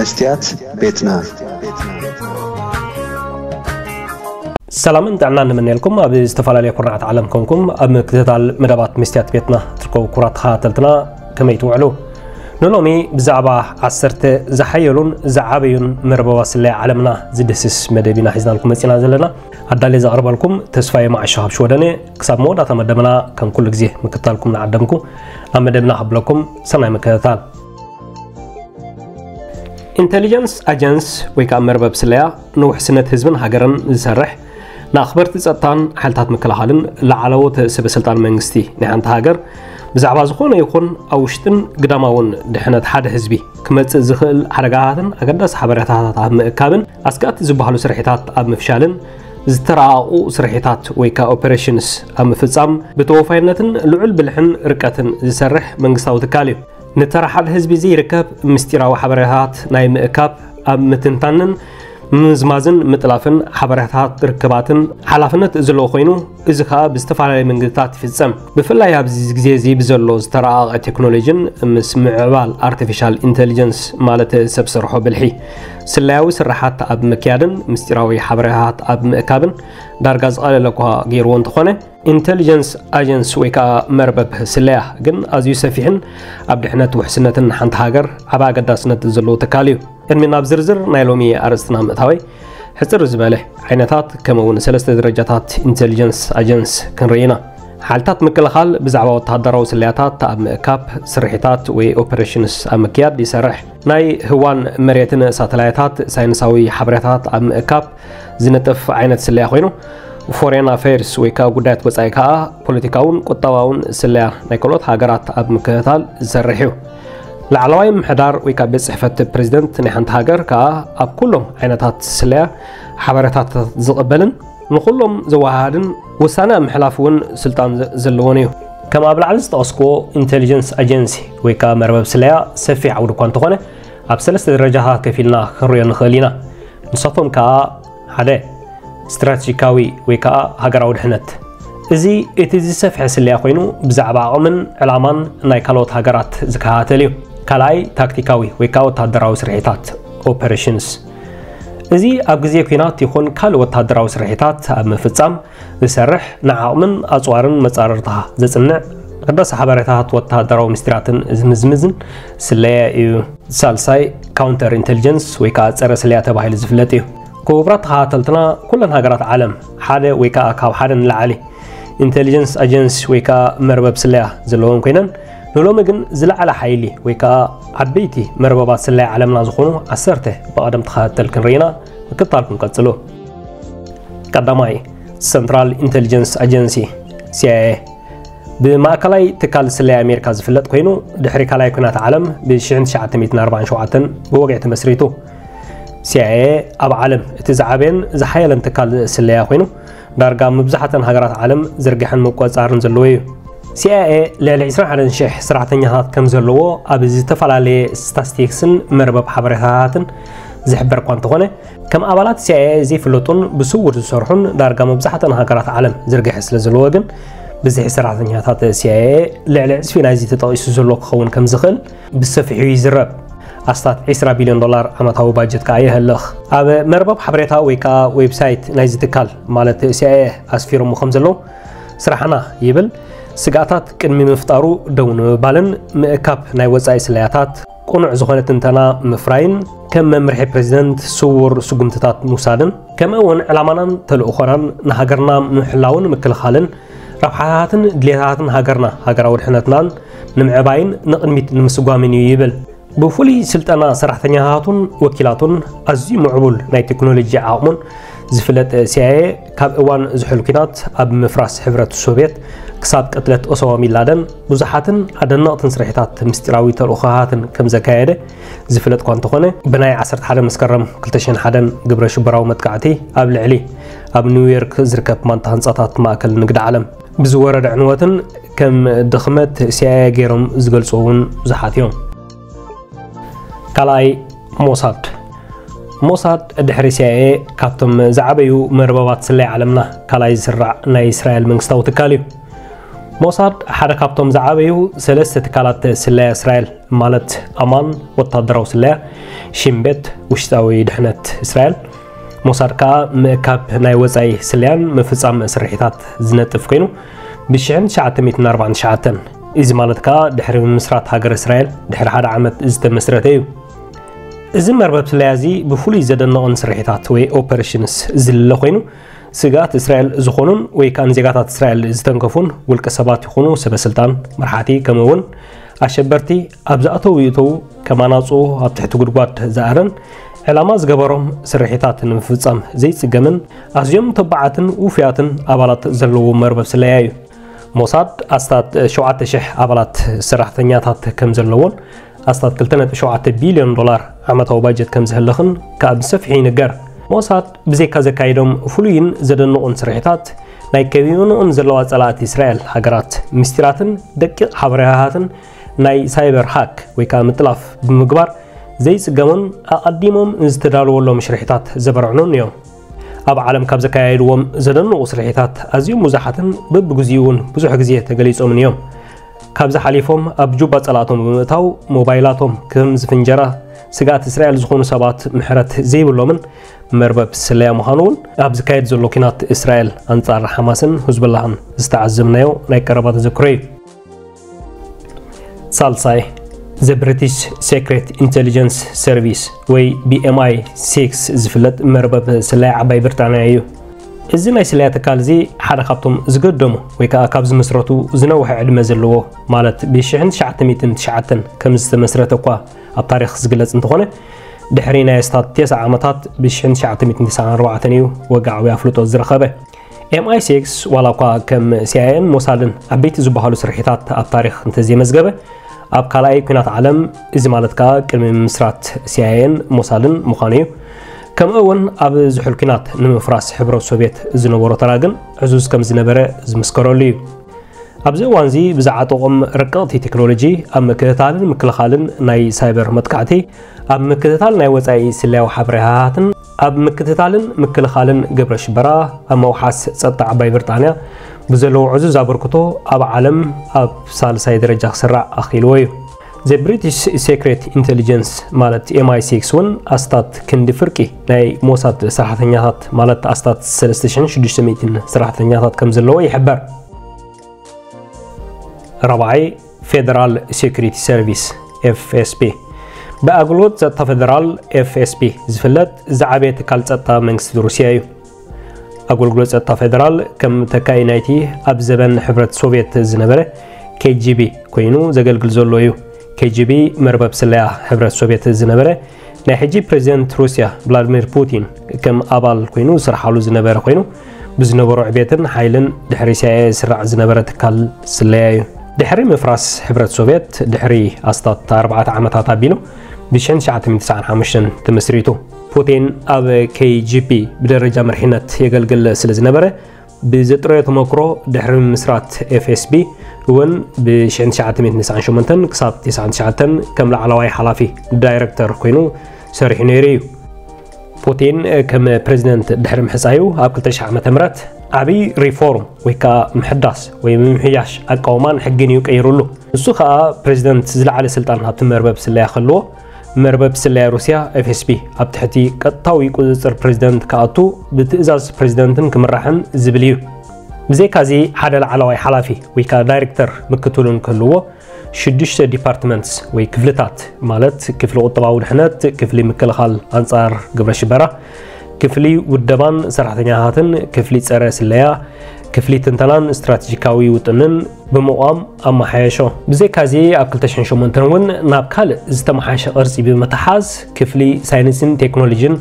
መስትያት ቤትና ሰላምን ጥዕናን ንምንኤልኩም ኣብ ዝተፈላለየ ኩርዓት ዓለም ኮንኩም ኣብ ምክትታል መደባት መስትያት ቤትና እትርከቡ ኩራት ተኸታተልትና ከመይ ትውዕሉ ንሎሚ ብዛዕባ ዓሰርተ ዝሓየሉን ዝዓበዩን መረበባ ስለይ ዓለምና ዝድስስ መደብ ኢና ሒዝናልኩም መፂና ዘለና ኣዳልየ ዘቕርበልኩም ተስፋዬ ማዕሻ ሃብሽ ክሳብ መወዳእታ መደብና ከም ኩሉ ግዜ ምክትታልኩም ንዓደምኩ ኣብ መደብና ክብለኩም ሰናይ ምክትታል ኢንተሊጀንስ ኣጀንስ ወይ ከዓ መርበብ ስለያ ንውሕ ስነት ህዝብን ሃገርን ዝሰርሕ ንኣኽበርቲ ፀጥታን ሓይልታት ምክልኻልን ላዕለዎት ስበስልጣን መንግስቲ ናይ ሓንቲ ሃገር ብዛዕባ ዝኾነ ይኹን ኣብ ውሽጥን ግዳማውን ድሕነት ሓደ ህዝቢ ክመፅእ ዝኽእል ሓደጋታትን ኣገዳሲ ሓበሬታታት ኣብ ምእካብን ኣስጋእቲ ዝበሃሉ ስርሒታት ኣብ ምፍሻልን ዝተረቃቁ ስርሒታት ወይ ከዓ ኦፐሬሽንስ ኣብ ምፍፃም ብተወፋይነትን ልዑል ብልሕን ርቀትን ዝሰርሕ መንግስታዊ ትካል እዩ نترحل هزبي زي ركب مستيرا وحبرهات نايم اكاب ام متنتنن ምምዝማዝን ምጥላፍን ሓበሬታት ርክባትን ሓላፍነት ዘለዎ ኮይኑ እዚ ከዓ ብዝተፈላለዩ መንገድታት ይፍፀም ብፍላይ ኣብዚ ግዜ እዚ ብዘሎ ዝተረኣቐ ቴክኖሎጂን ምስ ምዕባል ኣርቲፊሻል ኢንቴሊጀንስ ማለት ሰብ ስርሖ ብልሒ ስለያዊ ስራሓት ኣብ ምክያድን ምስጢራዊ ሓበሬታት ኣብ ምእካብን ዳርጋ ዝቐለለ ኳ ገይርዎ እንተኾነ ኢንቴሊጀንስ ኣጀንስ ወይ ከዓ መርበብ ስለያ ግን ኣዝዩ ሰፊሕን ኣብ ድሕነት ውሕስነትን ሓንቲ ሃገር ዓብ ኣገዳስነት ዘለዎ ትካል እዩ كلمة نابزرزر نايلومي أرستنا متهاوي حسر زبالة عينتات كمون سلسلة درجاتات إنتليجنس أجنس كنرينا حالتات مكلخال بزعبا وتهدر وسلياتات تأم كاب سرحيتات وي أوبريشنس أم كياب دي سرح ناي هوان مريتنا ساتلايتات ساينساوي حبرتات أم كاب زينتف عينت سليا خوينو وفورين أفيرس ويكا قدات بسايكا بوليتيكاون قطاواون سليا نايكولوت هاقرات أم كهتال زرحيو لعلاوه محدار ویکا به صحفت پریزیدنت نهانت هاگر که اب کلم عینات سلیه حبرت هات زقبلن نخلم زوهادن وسنا محلافون سلطان زلونیو كما بلعلز تاسكو انتليجنس اجنسي ويكا مرباب سليا سفي عودو كوان تخوني اب سلسة درجة كفيلنا خروي نخلينا نصفهم كا حدا استراتيكاوي ويكا هاقر عود حنت ازي اتزي سفح سليا خوينو بزعبا عمن علامان نايكالوت هاقرات زكاها تليو ካልኣይ ታክቲካዊ ወይ ከዓ ወታደራዊ ስርሒታት ኦፐሬሽንስ እዚ ኣብ ግዜ ኩናት ይኹን ካልእ ወታደራዊ ስርሒታት ኣብ ምፍጻም ዝሰርሕ ንዓቕምን ኣፅዋርን መፃረርታ ዘፅንዕ ሕዳስ ሓበሬታት ወታደራዊ ምስጢራትን ዝምዝምዝን ስለየ እዩ ሳልሳይ ካውንተር ኢንቴሊጀንስ ወይ ከዓ ፀረ ስለያ ተባሂሉ ዝፍለጥ እዩ ክቡራት ተኸታተልትና ኩለን ሃገራት ዓለም ሓደ ወይ ከዓ ካብ ሓደ ንላዕሊ ኢንቴሊጀንስ ኣጀንሲ ወይ ከዓ መርበብ ስለያ ዘለዎም ኮይነን ሎሎምግን ዝለዓለ ሓይሊ ወይ ከዓ ዓበይቲ መርበባት ስላይ ዓለምና ዝኾኑ ዓሰርተ ብቐደም ተኸተል ክንርኢና ምክታልኩም ቀጽሉ ቀዳማይ ሰንትራል ኢንቴሊጀንስ ኣጀንሲ ሲኣይኤ ብማእከላይ ትካል ስለይ ኣሜሪካ ዝፍለጥ ኮይኑ ድሕሪ ካልኣይ ኩናት ዓለም ብ1947 ብወግዒ ተመስሪቱ ሲኣይኤ ኣብ ዓለም እቲ ዝዓበየን ዝሓየለን ትካል ስለያ ኮይኑ ዳርጋ መብዛሕተን ሃገራት ዓለም ዝርግሕን ምቆፃርን ዘለዎ እዩ CIA ል26 ሰራሕተኛታት ከም ዘለዎ ኣብ ዝተፈላለየ ስታስቲክስን መርበብ ሓበሬታታትን ዝሕበር እኳ እንተኾነ ከም ኣባላት CIA ዘይፍለጡን ብስውር ዝሰርሑን ዳርጋ መብዛሕትአን ሃገራት ዓለም ዝርግሐ ስለ ዘለዎ ግን ብዙሕ ሰራሕተኛታት CIA ልዕሊ ዕፅፊ ናይዚ ተጠቂሱ ዘሎ ክኸውን ከም ዝኽእል ብሰፊሑ ይዝረብ ኣስታት 20 ቢልዮን ዶላር ዓመታዊ ባጀት ከዓ የህልኽ ኣብ መርበብ ሓበሬታ ወይ ከዓ ዌብሳይት ናይዚ ትካል ማለት CIA ኣስፊሮሞ ከም ዘለዉ ስራሕና ይብል ስጋታት ቅድሚ ምፍጣሩ ደው ንምባልን ምእካብ ናይ ወፃኢ ስለያታት ቁኑዕ ዝኾነ ትንተና ምፍራይን ከም መምርሒ ፕሬዚደንት ስውር ስጉምትታት ምውሳድን ከምኡ እውን ዕላማናን ተልእኾናን ንሃገርና ምሕላውን ምክልኻልን ረብሓታትን ድሌታትን ሃገርና ሃገራዊ ድሕነትናን ንምዕባይን ንቕድሚት ንምስጓምን እዩ ይብል ብፍሉይ ስልጠና ሰራሕተኛታቱን ወኪላቱን ኣዝዩ ምዕቡል ናይ ቴክኖሎጂ ዓቕሙን ዝፍለጥ ሲኣይኤ ካብ እዋን ዝሕሉ ኩናት ኣብ ምፍራስ ሕብረት ሶቪየት ክሳብ ቅትለት ኦሶማ ሚንላደን ብዙሓትን ኣደነቕትን ስርሕታት ምስጢራዊ ተልእኾሃትን ከም ዘካየደ ዝፍለጥ እኳ እንተኾነ ብናይ 11 መስከረም 201 ግብረ ሽበራዊ መጥቃዕቲ ኣብ ልዕሊ ኣብ ኒውዮርክ ዝርከብ ማንታ ህንፃታት ማእከል ንግዲ ዓለም ብዝወረደ ዕንወትን ከም ድኽመት ሲኣይኤ ገይሮም ዝገልፁ እውን ብዙሓት እዮም ካልኣይ ሞሳድ ሞሳድ ድሕሪ ሲኣኤ ካብቶም ዝዓበዩ መርበባት ስለይ ዓለምና ካልኣይ ዝስራዕ ናይ እስራኤል መንግስታዊ ትካል እዩ ሞሳድ ሓደ ካብቶም ዝዓበዩ ሰለስተ ትካላት ስለያ እስራኤል ማለት ኣማን ወታደራዊ ስለያ ሽምቤት ውሽጣዊ ድሕነት እስራኤል ሞሳድ ከዓ ምእካብ ናይ ወፃኢ ስለያን ምፍፃም ስርሒታት ዝነጥፍ ኮይኑ ብ1949 እዚ ማለት ከዓ ድሕሪ ምስራት ሃገር እስራኤል ድሕሪ ሓደ ዓመት ዝተመስረተ እዩ እዚ መርበብ ስለያዚ ብፍሉይ ዘደንቕን ስርሒታት ወይ ኦፐሬሽንስ ዝልለ ኮይኑ ስጋት እስራኤል ዝኾኑን ወይ ከዓ ንዜጋታት እስራኤል ዝተንከፉን ውልቀ ሰባት ይኹኑ ሰበስልጣን መርሓቲ ከምኡ እውን ኣሸበርቲ ኣብ ዝኣተው ይእተው ከማናፁ ኣብ ትሕቲ ጉድጓድ ዝኣረን ዕላማ ዝገበሮም ስርሒታት ንምፍፃም ዘይፅገምን ኣዝዮም ተባዓትን ውፍያትን ኣባላት ዘለዎ መርበብ ስለያ እዩ ሞሳድ ኣስታት 7,000 ኣባላት ሰራሕተኛታት ከም ዘለዎን ኣስታት 2.7 ቢልዮን ዶላር ዓመታዊ ባጀት ከም ዝህልኽን ካብ ዝሰፍሐ ይንገር መወሳት ብዘይካ ዘካይዶም ፍሉይን ዘደንቑን ስርሕታት ናይ ከቢቦንኦም ዘለዋ ፀላእቲ እስራኤል ሃገራት ምስጢራትን ደቂቕ ሓበሬታትን ናይ ሳይበር ሃክ ወይ ከዓ ምጥላፍ ብምግባር ዘይፅገሙን ኣቐዲሞም ዝተዳልወሎም ሽርሕታት ዘበርዕኑን እዮም ኣብ ዓለም ካብ ዘካያይድዎም ዘደንቑ ስርሕታት ኣዝዮም ብዙሓትን በብግዚኡ እውን ብዙሕ ግዜ ተገሊፆምን እዮም ካብዚ ሓሊፎም ኣብ ጁባ ፀላእቶም ብምእታው ሞባይላቶም ከም ዝፍንጀራ ስጋት እስራኤል ዝኾኑ ሰባት ምሕረት ዘይብሎምን መርበብ ስለያ ምዃኑ እውን ኣብ ዝካየድ ዘሎ ኩናት እስራኤል ኣንጻር ሓማስን ህዝብላህን ዝተዓዘብናዮ ናይ ቀረባ ተዘክሮ እዩ ሳልሳይ ዘ ብሪቲሽ ሴክሬት ኢንቴሊጀንስ ሰርቪስ ወይ ቢኤምኣይ 6 ዝፍለጥ መርበብ ስለያ ዓባይ ብሪጣንያ እዩ እዚ ናይ ስለያ ትካል እዚ ሓደ ካብቶም ዝገደሙ ወይ ከዓ ካብ ዝመስረቱ ዝነውሐ ዕድመ ዘለዎ ማለት ብ1999 ከም ዝተመስረተ እኳ أب تاريخ زغلز انتخونه دحرينا يستاد تيسع عمتات بشين شعات ميتن تسعان روعة تنيو وقع ويافلوتو الزرخابة MI6 والاقوا كم سيائن موسادن أبيت زبهالو سرحيتات أب تاريخ انتزي مزغابة أب كالاي كنات عالم إزي مالتكا كلمي مصرات سيائن موسادن مخانيو كم أول أب زحل كنات نمو فراس حبرو السوفيت زنبورو تراغن عزوز كم زنبرة زمسكرو ليو ኣብዚ እዋን እዚ ብዝዓጠቆም ረቀቕቲ ቴክኖሎጂ ኣብ ምክትታልን ምክልኻልን ናይ ሳይበር መጥካዕቲ ኣብ ምክትታል ናይ ወፃኢ ስላዊ ሓበሬታትን ኣብ ምክትታልን ምክልኻልን ግብረ ሽበራ ኣብ መውሓስ ፀጥታ ዓባይ ብርጣንያ ብዘለዎ ዕዙዝ ኣበርክቶ ኣብ ዓለም ኣብ ሳልሳይ ደረጃ ክስራዕ ኣኺልዎ እዩ ዘ ብሪቲሽ ሴክሬት ኢንቴሊጀንስ ማለት ኤምኣይ6 እውን ኣስታት ክንዲ ፍርቂ ናይ ሞሳድ ሰራሕተኛታት ማለት ኣስታት 3600 ሰራሕተኛታት ከም ዘለዎ ይሕበር ربعي فيدرال سيكوريتي سيرفيس اف اس بي ብኣገልግሎት ፀጥታ ፌደራል ኤፍኤስፒ ዝፍለጥ ዛዕበየ ትካል ፀጥታ መንግስቲ ሩስያ እዩ ኣገልግሎት ፀጥታ ፌደራል ከም ተካኢ ናይቲ ኣብ ዘበን ሕብረት ሶቪየት ዝነበረ ኬጂቢ ኮይኑ ዘገልግል ዘሎ እዩ ኬጂቢ መርበብ ስለያ ሕብረት ሶቪየት ዝነበረ ናይ ሕጂ ፕሬዚደንት ሩስያ ቭላድሚር ፑቲን ከም ኣባል ኮይኑ ዝስርሓሉ ዝነበረ ኮይኑ ብዝነበሮ ዕብየትን ሓይልን ድሕሪ ስራዕ ዝነበረ ትካል ስለያ እዩ ድሕሪ ምፍራስ ሕብረት ሶቪየት ድሕሪ ኣስታት 4 ዓመታት ኣቢሉ ብ1995 ተመስሪቱ ፑቲን ኣብ KGP ብደረጃ መርሕነት የገልግል ስለ ዝነበረ ብዘጥረዮ ተመክሮ ድሕሪ ምስራት FSB እውን ብ1998 ክሳብ 99 ከም ላዕለዋይ ሓላፊ ዳይረክተር ኮይኑ ሰሪሑ ነይሩ እዩ ፑቲን ከም ፕሬዚደንት ድሕሪ ምሕፃዩ ኣብ 200 ዓ ም ዓብይ ሪፎርም ወይ ከዓ ምሕዳስ ወይ ምምሕያሽ ኣቃውማን ሕግን ይቀይሩሉ ንሱ ከዓ ፕሬዚደንት ዝለዓለ ስልጣን ኣብቲ መርበብ ስለያ ከለዎ መርበብ ስለያ ሩስያ ኤፍኤስቢ ኣብ ትሕቲ ቀጥታዊ ቁፅፅር ፕሬዚደንት ክኣቱ ብትእዛዝ ፕሬዚደንትን ክምራሕን ዝብል እዩ ብዘይካዚ ሓደ ላዕለዋይ ሓላፊ ወይ ከዓ ዳይሬክተር ምክትሉን ክህልዎ ሽዱሽተ ዲፓርትመንትስ ወይ ክፍልታት ማለት ክፍሊ ቁጠባዊ ድሕነት ክፍሊ ምክልኻል ኣንጻር ግብረ ሽበራ ክፍሊ ውደባን፣ ሰራሕተኛ ክፍሊ ፀረ ስለያ ክፍሊ ትንተናን ስትራቴጂካዊ ውጥንን ብምቋም ኣመሓየሾ ብዘይካዚ ኣብ 28 እውን ናብ ካልእ ዝተመሓየሸ ቅርፂ ብምትሓዝ ክፍሊ ሳይንስን ቴክኖሎጂን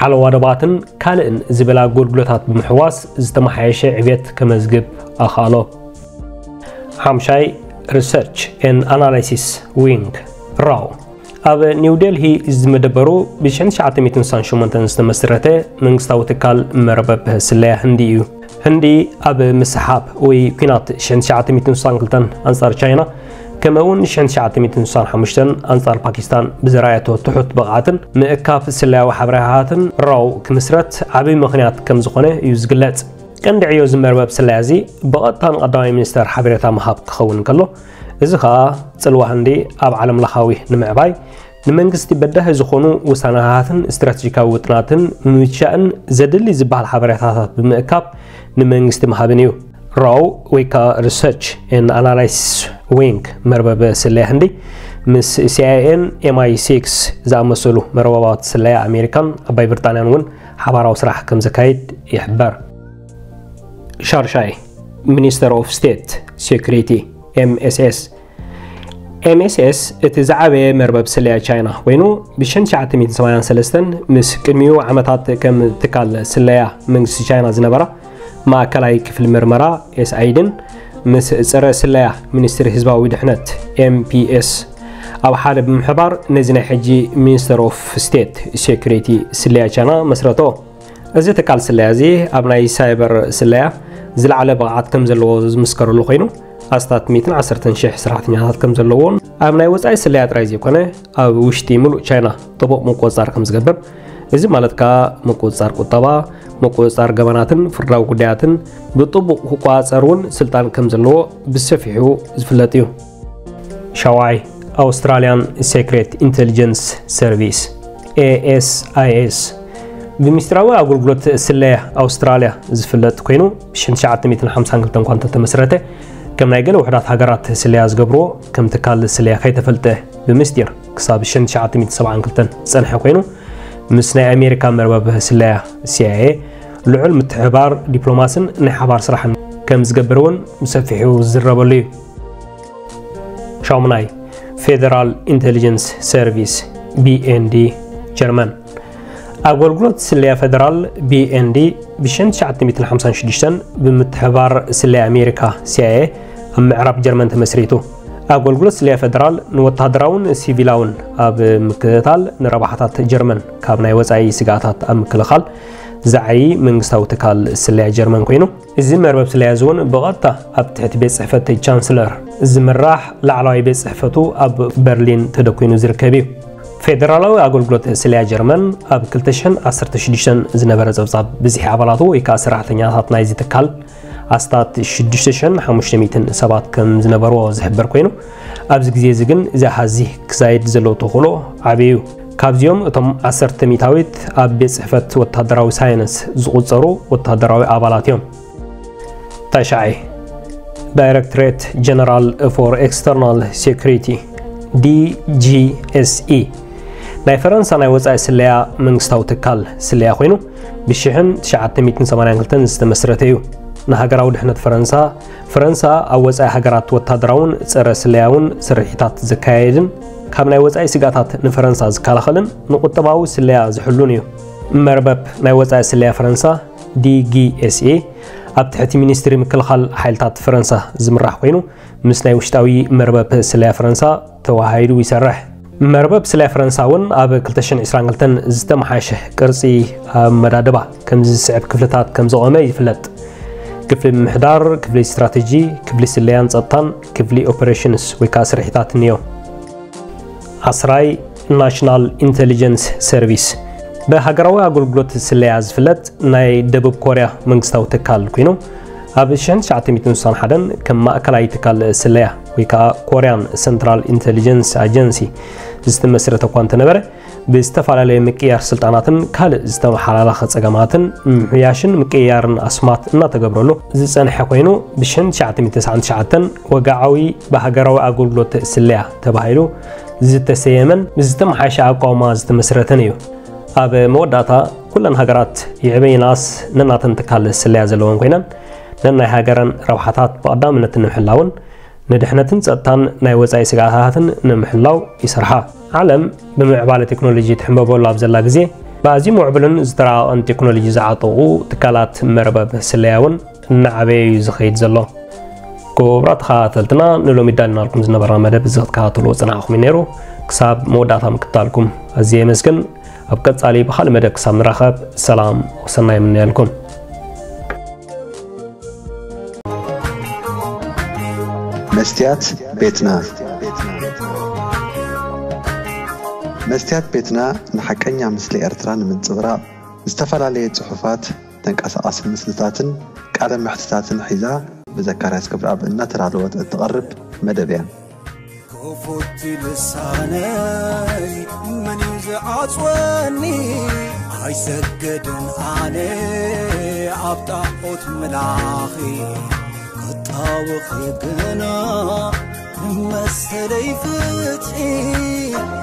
ሓለዋ ደባትን ካልእን ዝበላ ኣገልግሎታት ብምሕዋስ ዝተመሓየሸ ዕብት ከመዝግብ ኣኽኣሎ ሓምሻይ ሪሰርች ኤን ኣናላይሲስ ዊንግ ራው ኣብ ኒውደልሂ ዝመደበሩ ብ990 ዝተመስረተ መንግስታዊ ትካል መረበብ ስለያ ህንዲ እዩ ህንዲ ኣብ ምስሓብ ወይ ኩናት 992 أنصار ቻይና كما ون حمشتن أنصار باكستان بزراية تحت بقعتن مأكاف سلا وحبرهاتن راو كمسرت عبي مخنيات كم زقنة يزقلت كان دعيو زمرباب سلازي بقطان قدامي منستر حبرتا مهاب كخون كله እዚ ከዓ ፅልዋ ህንዲ ኣብ ዓለም ለኻዊ ንምዕባይ ንመንግስቲ በዳሂ ዝኾኑ ውሳነታትን ስትራቴጂካዊ ውጥናትን ምምቻእን ዘድሊ ዝበሃል ሓበሬታታት ብምእካብ ንመንግስቲ መሃብን እዩ ራው ወይ ከዓ ሪሰርች ኤን ኣናላይሲስ ዊንግ መርበበ ስለያ ህንዲ ምስ ሲኣይኤን ኤምኣይ ሲክስ ዝኣመሰሉ መረበባት ስለያ ኣሜሪካን ኣባይ ብሪጣንያን እውን ሓባራዊ ስራሕ ከም ዘካይድ ይሕበር ሻርሻይ ሚኒስተር ኦፍ ስቴት ሴኩሪቲ MSS. MSS እቲ ዝዓበየ መርበብ ስለያ ቻይና ኮይኑ ብ1983 ምስ ቅድሚኡ ዓመታት ከም ትካል ስለያ መንግስቲ ቻይና ዝነበራ ማእከላይ ክፍሊ ምርመራ ኤስኣይድን ምስ ፀረ ስለያ ሚኒስትሪ ህዝባዊ ድሕነት ኤምፒኤስ ኣብ ሓደ ብምሕባር ነዚ ናይ ሕጂ ሚኒስተር ኦፍ ስቴት ሴኩሪቲ ስለያ ቻይና መስረቶ እዚ ትካል ስለያ እዚ ኣብ ናይ ሳይበር ስለያ ዝለዕለ ብቕዓት ከም ዘለዎ ዝምስከረሉ ኮይኑ ኣስታት 110,000 ሰራሕተኛታት ከም ዘለዎን ኣብ ናይ ወፃኢ ስለያ ጥራይ ዘይኮነ ኣብ ውሽጢ ምሉእ ቻይና ጥቡቕ ምቁፅጻር ከም ዝገብር እዚ ማለት ከዓ ምቁፅጻር ቁጠባ ምቁፅጻር ገበናትን ፍርዳዊ ጉዳያትን ብጥቡቕ ክቆፃፀር እውን ስልጣን ከም ዘለዎ ብሰፊሑ ዝፍለጥ እዩ ሻዋይ ኣውስትራልያን ሴክሬት ኢንቴሊጀንስ ሰርቪስ ኤኤስኣይኤስ ብምስጢራዊ ኣገልግሎት ስለያ ኣውስትራልያ ዝፍለጥ ኮይኑ 1952 እንኳ እንተተመስረተ ከም ናይ ገለ ውሕዳት ሃገራት ስልያ ዝገብሮ ከም ትካል ስልያ ከይተፈልጠ ብምስጢር ክሳብ 1972 ዝፀንሐ ኮይኑ ምስ ናይ ኣሜሪካ መርበብ ስለያ ሲኣይኤ ልዑል ምትሕባር ዲፕሎማስን ናይ ሓባር ስራሕን ከም ዝገብር እውን ብሰፊሑ ዝዝረበሉ እዩ ሻሙናይ ፌደራል ኢንቴሊጀንስ ሰርቪስ ቢኤንዲ ጀርመን ኣገልግሎት ስለያ ፌደራል ቢኤንዲ ብ1956 ብምትሕባር ስለያ ኣሜሪካ ሲኣይኤ ኣብ ምዕራብ ጀርመን ተመስሪቱ ኣገልግሎት ስለ ፈደራል ንወታደራውን ሲቪላውን ኣብ ምክትታል ንረባሕታት ጀርመን ካብ ናይ ወፃኢ ስጋኣታት ኣብ ምክልኻል ዝዓይ መንግስታዊ ትካል ስለያ ጀርመን ኮይኑ እዚ መርበብ ስለያዝ እውን ብቐጥታ ኣብ ትሕቲ ቤት ፅሕፈት ቻንስለር ዝምራሕ ላዕለዋይ ቤት ፅሕፈቱ ኣብ በርሊን ተደኮይኑ ዝርከብ እዩ ፌደራላዊ ኣገልግሎት ስለያ ጀርመን ኣብ 216 ዝነበረ ፀብጻብ ብዚሕ ኣባላቱ ወይ ከዓ ሰራሕተኛታት ናይዚ ትካል ኣስታት 6507 ከም ዝነበርዎ ዝሕበር ኮይኑ ኣብዚ ግዜ እዚ ግን እዚ ሓዚ ክዛየድ ዘለዎ ተኽእሎ ዓብዪ እዩ ካብዚኦም እቶም 1 ሚታዊት ኣብ ቤት ፅሕፈት ወታደራዊ ሳይንስ ዝቁፀሩ ወታደራዊ ኣባላት እዮም ታሻዓይ ዳይረክትሬት ጀነራል ፎር ኤክስተርናል ሴኩሪቲ ዲጂኤስኢ ናይ ፈረንሳ ናይ ወፃኢ ስለያ መንግስታዊ ትካል ስለያ ኮይኑ ብ1982 ዝተመስረተ እዩ ንሃገራዊ ድሕነት ፈረንሳ ፈረንሳ ኣብ ወፃኢ ሃገራት ወታደራውን ፀረ ስለያውን ስርሒታት ዘካየድን ካብ ናይ ወፃኢ ስጋታት ንፈረንሳ ዝከላኸልን ንቁጠባዊ ስለያ ዝሕሉን እዩ መርበብ ናይ ወፃኢ ስለያ ፈረንሳ ዲጂኤስኤ ኣብ ትሕቲ ሚኒስትሪ ምክልኻል ሓይልታት ፈረንሳ ዝምራሕ ኮይኑ ምስ ናይ ውሽጣዊ መርበብ ስለያ ፈረንሳ ተዋሂዱ ይሰርሕ መርበብ ስለያ ፈረንሳ እውን ኣብ 222 ዝተመሓሸ ቅርፂ ኣመዳድባ ከምዚ ዝስዕብ ክፍልታት ከም ዝቖመ ይፍለጥ ክፍሊ ምምሕዳር ክፍሊ ስትራቴጂ ክፍሊ ስለያን ፀጥታን ክፍሊ ኦፐሬሽንስ ወይ ከዓ ስርሒታት እኒዮ ኣስራይ ናሽናል ኢንቴሊጀንስ ሰርቪስ ብሃገራዊ ኣገልግሎት ስለያ ዝፍለጥ ናይ ደቡብ ኮርያ መንግስታዊ ትካል ኮይኑ ኣብ 1991 ከም ማእከላይ ትካል ስለያ ወይ ከዓ ኮርያን ሰንትራል ኢንቴሊጀንስ ኣጀንሲ ዝተመስረተ እኳ እንተነበረ ብዝተፈላለየ ምቅያር ስልጣናትን ካልእ ዝተመሓላለኸ ፀገማትን ምሕያሽን ምቅያርን ኣስማት እናተገብረሉ ዝፀንሐ ኮይኑ ብ 999 ወጋዓዊ ብሃገራዊ ኣገልግሎት ስለያ ተባሂሉ ዝተሰየመን ዝተመሓሸ ኣቋማ ዝተመስረተን እዩ ኣብ መወዳእታ ኩለን ሃገራት ይዕበይናስ ነናተን ትካል ስለያ ዘለዎን ኮይነን ነናይ ሃገረን ረብሓታት ብቐዳምነት ንምሕላውን ንድሕነትን ፀጥታን ናይ ወፃኢ ስጋታትን ንምሕላው ይስርሓ ዓለም ብምዕባለ ቴክኖሎጂ ትሕንበበሉ ኣብ ዘላ ግዜ ብኣዝዩ ምዕብልን ዝተራቐቐን ቴክኖሎጂ ዝዓጠቑ ትካላት መረበብ ስለያ እውን እናዓበየ እዩ ዝኸይድ ዘሎ ክቡራ ተኸታተልትና ንሎሚ ዳልናልኩም ዝነበረና መደብ እዚ ክትከታተልዎ ፅናዕኹም እዩ ነይሩ ክሳብ መወዳእታ ምክትታልኩም ኣዝየ መስግን ኣብ ቀፃሊ ብካልእ መደብ ክሳብ ንራኸብ ሰላም ወሰናይ ምንየልኩም መስትያት ቤትና መስትያት ቤትና ንሓቀኛ ምስሊ ኤርትራ ንምንፅብራቕ ዝተፈላለየ ጽሑፋት ተንቀሳቐሲ ምስልታትን ቃለ ምሕትታትን ሒዛ ብዘካርያስ ክብርኣብ እናተዳለወት እትቐርብ መደብ እያ ኮፎቲ ልሳነይ መን እዩ ዝዓፅወኒ ኣይሰገድን ኣነ ኣብ ጣዖት መላኺ ክጣውኺ ግና መሰለይ ፍትሒ